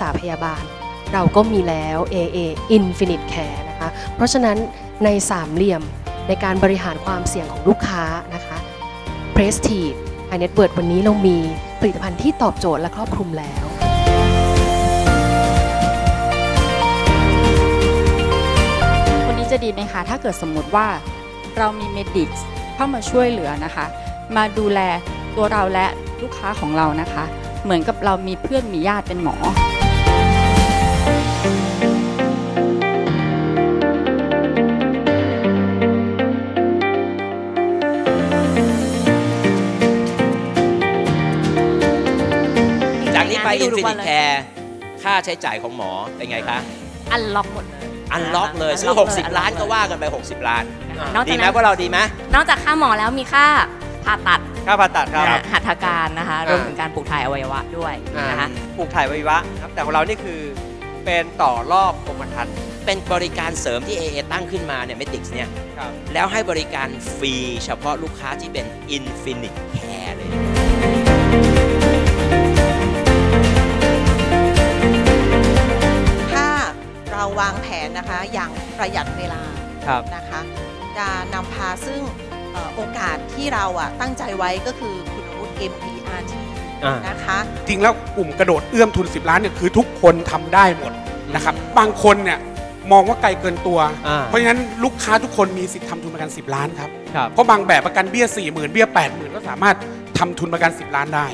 ษาพยาบาล เราก็มีแล้ว AA Infinite Care นะคะเพราะฉะนั้นในสามเหลี่ยมในการบริหารความเสี่ยงของลูกค้านะคะ Prestige High Net Worth วันนี้เรามีผลิตภัณฑ์ที่ตอบโจทย์และครอบคลุมแล้วคนนี้จะดีไหมคะ ถ้าเกิดสมมุติว่าเรามีเมดิกเข้ามาช่วยเหลือนะคะ มาดูแลตัวเราและลูกค้าของเรานะคะ เหมือนกับเรามีเพื่อนมีญาติเป็นหมอากนี้ไปให้ดูอินทุฟิกวันินตเลยแคร์ค่าใช้จ่ายของหมอเป็นไงคะอันล็อกหมดเลยอันล็อกเลยซื้อ unlock เลย60 ล้านก็ว่ากันไป 60 ล้านนอกดีจากไหมนั้นพวกเราดีไหมนอกจากค่าหมอแล้วมีค่าผ่าตัดค่าผ่าตัดครับนะหัตถการนะคะอ่ารรวมถึงการปลูกถ่ายอวัยวะด้วยอ่านะคะปลูกถ่ายอวัยวะครับแต่ของเรานี่คือเป็นต่อรอบกรมธรรม์เป็นบริการเสริมที่ AA ตั้งขึ้นมาเนี่ยเมติกเนี่ยครับแล้วให้บริการฟรีเฉพาะลูกค้าที่เป็น Infinite Care เลย นนะคะ อย่างประหยัดเวลาครับนะคะจะนำพาซึ่งเอ่อโอกาสที่เราอะตั้งใจไว้ก็คือคุณวุฒิ MDRT อ่านนะคะจริงแล้วกลุ่มกระโดดเอื้อมทุน 10 ล้านเนี่ยคือทุกคนทำได้หมดนะครับบางคนเนี่ยมองว่าไกลเกินตัวอ่าเพราะฉะนั้นลูกค้าทุกคนมีสิทธิ์ทำทุนประกัน 10 ล้านครับครับ เพราะบางแบบประกันเบี้ย 4 0,000 เบี้ย 8 0,000 ก็สามารถทำทุนประกัน 10 ล้านได้